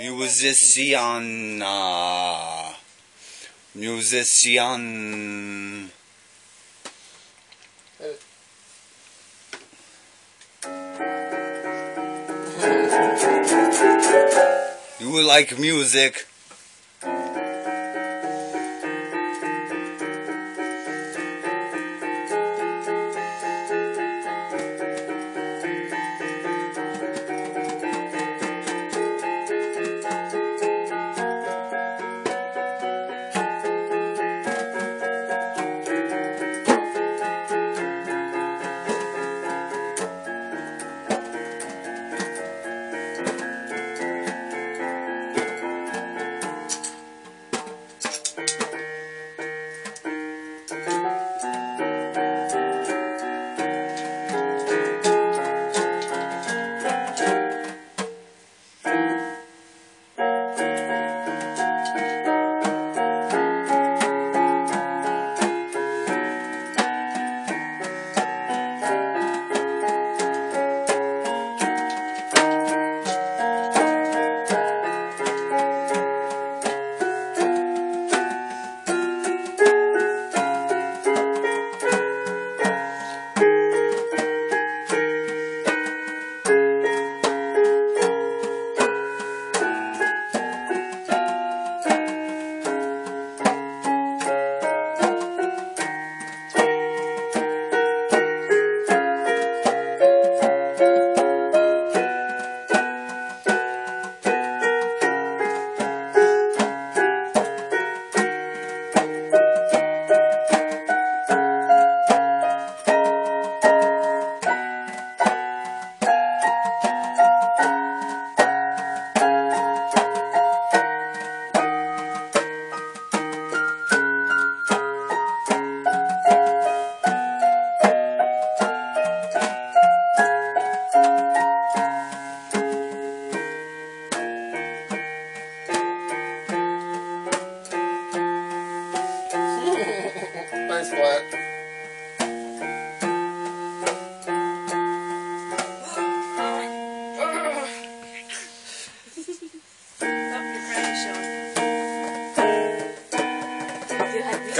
Musician. Uh, musician. You like music?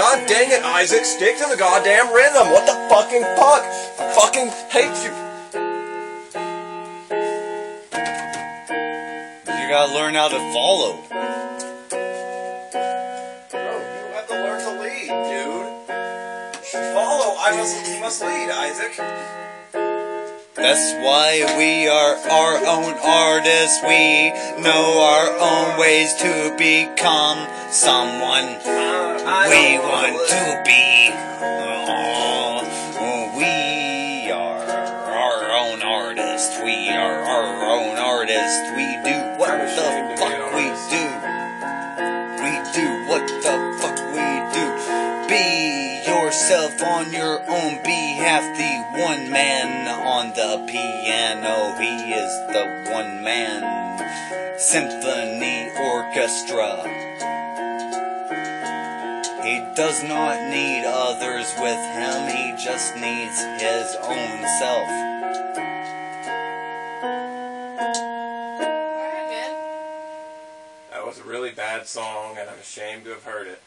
God dang it, Isaac, stick to the goddamn rhythm. What the fucking fuck? I fucking hate you. You gotta learn how to follow. Bro, you have to learn to lead, dude. Follow, I must, must lead, Isaac. That's why we are our own artists. We know our own ways to become someone we want to be. Oh, we are our own artists. We are our own artists. Yourself on your own behalf. The one man on the piano. He is the one man symphony orchestra. He does not need others with him. He just needs his own self. That was a really bad song, and I'm ashamed to have heard it.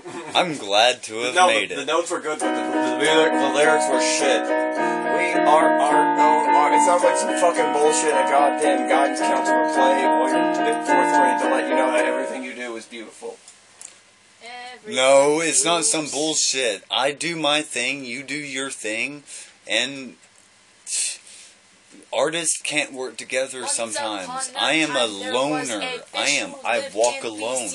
I'm glad to have no, made the, the notes were good, but the, the, lyric, the lyrics were shit. We are our own art. It sounds like some fucking bullshit a goddamn guidance counselor would play while you're in fourth grade to let you know that everything you do is beautiful. No, it's not some bullshit. I do my thing, you do your thing, and artists can't work together Once sometimes. I am a time there was loner. a I fish am. I walk in alone.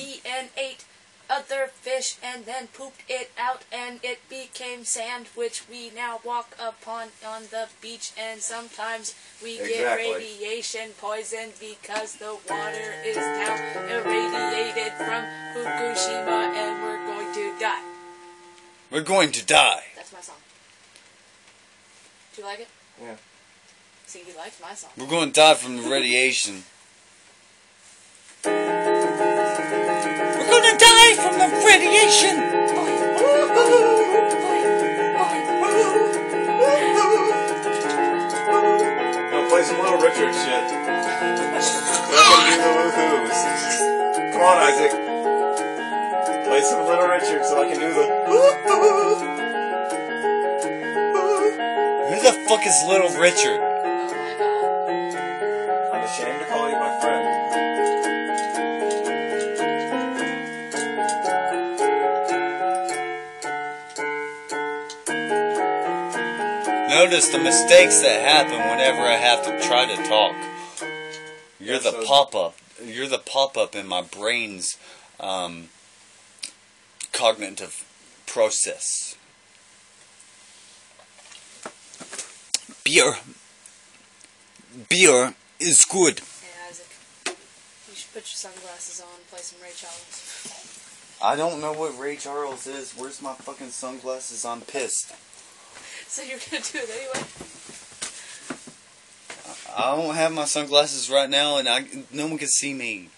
BC and ate other fish and then pooped it out and it became sand which we now walk upon on the beach and sometimes we get radiation poison because the water is now irradiated from Fukushima and we're going to die. We're going to die. That's my song. Do you like it? Yeah. See, he likes my song. We're going to die from the radiation. From the radiation. Now play some Little Richard shit. Come on, Isaac. Play some Little Richard so I can do the. Who the fuck is Little Richard? Notice the mistakes that happen whenever I have to try to talk. You're Yeah, the so- pop up. You're the pop up in my brain's um, cognitive process. Beer. Beer is good. Hey Isaac, you should put your sunglasses on and play some Ray Charles. I don't know what Ray Charles is. Where's my fucking sunglasses? I'm pissed. So you're gonna do it anyway? I don't have my sunglasses right now, and I no one can see me.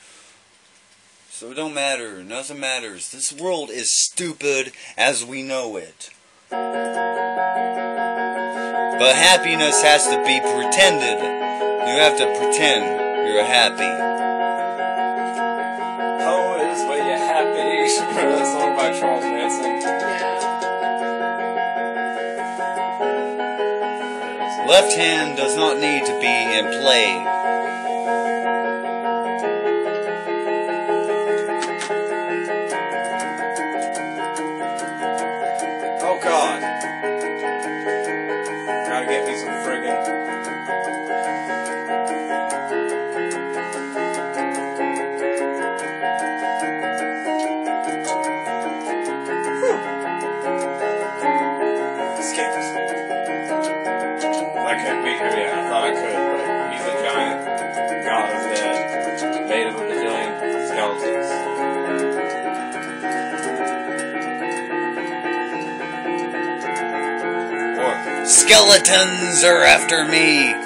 So it don't matter. Nothing matters. This world is stupid as we know it. But happiness has to be pretended. You have to pretend you're happy. How is when you're happy? You should remember that song by Charles Manson. Yeah. Left hand does not need to be in play. Skeletons are after me.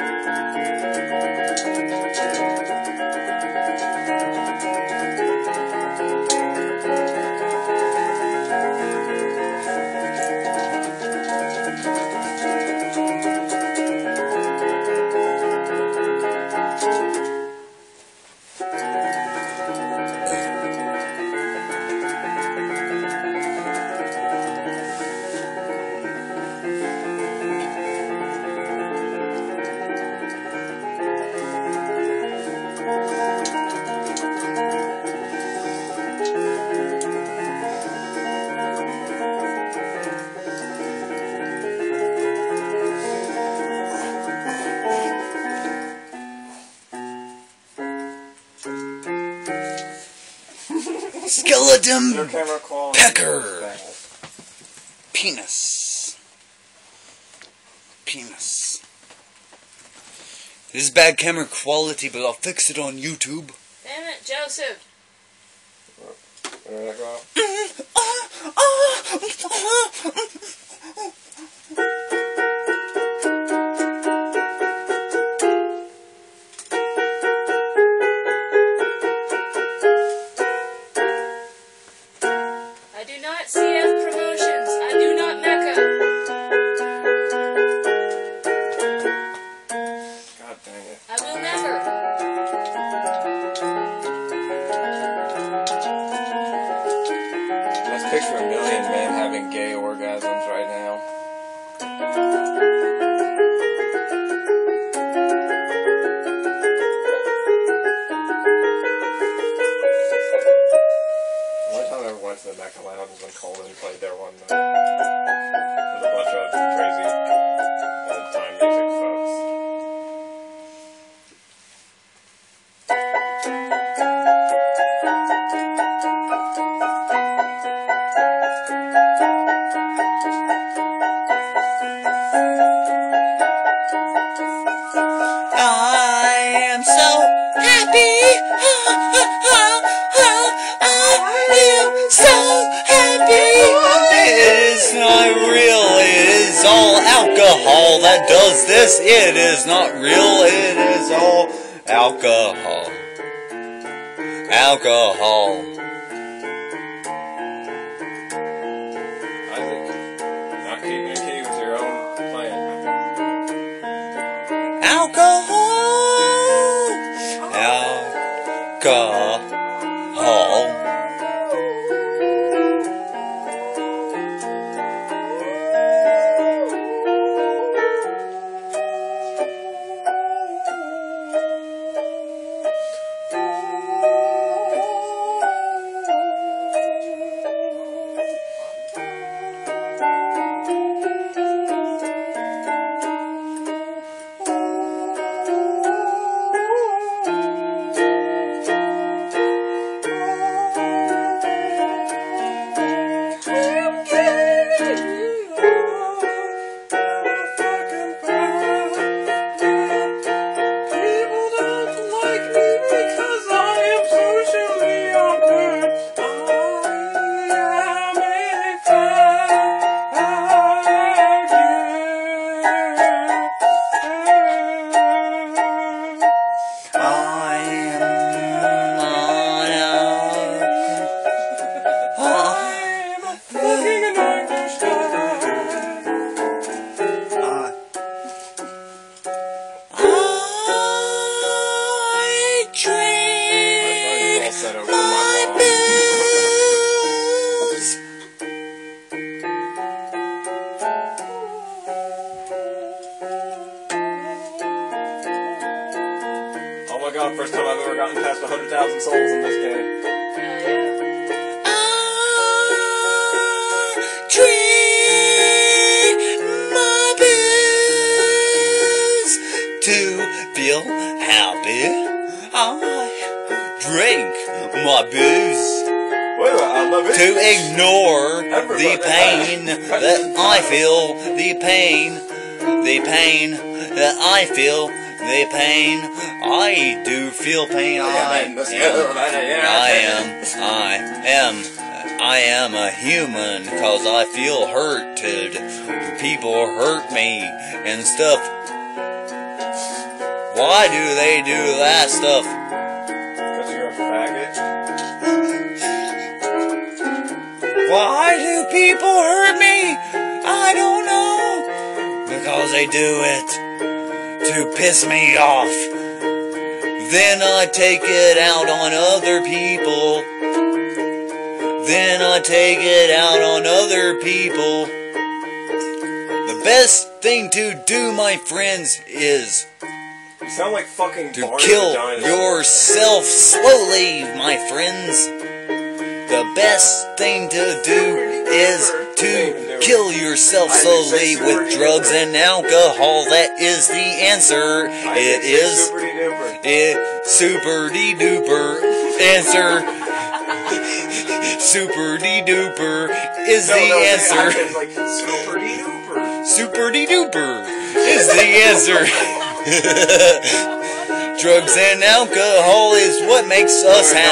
Skeleton. Pecker. Penis. Penis. This is bad camera quality, but I'll fix it on YouTube. Damn it, Joseph. Where did that go I will never. Alcohol that does this. It is not real. It is all alcohol. Alcohol. Isaac, not keeping a key with your own plan. Alcohol. First time I've ever gotten past 100,000 souls in this game. I drink my booze to feel happy. I drink my booze Wait a minute, I love it. to ignore the pain that I feel, the pain, the pain that I feel, the pain. I do feel pain. I am. I am, I am, I am a human cause I feel hurted. People hurt me and stuff. Why do they do that stuff? Because you're a faggot. Why do people hurt me? I don't know. Because they do it to piss me off. Then I take it out on other people. Then I take it out on other people. The best thing to do, my friends, is You sound like fucking to Barney kill yourself slowly, my friends. The best thing to do is to kill yourself slowly with drugs and alcohol. That is the answer. It think it's super duper. it super de duper answer. Super de duper is No, the no, answer. Like super duper. Super de duper is the answer. Drugs and alcohol is what makes us happy.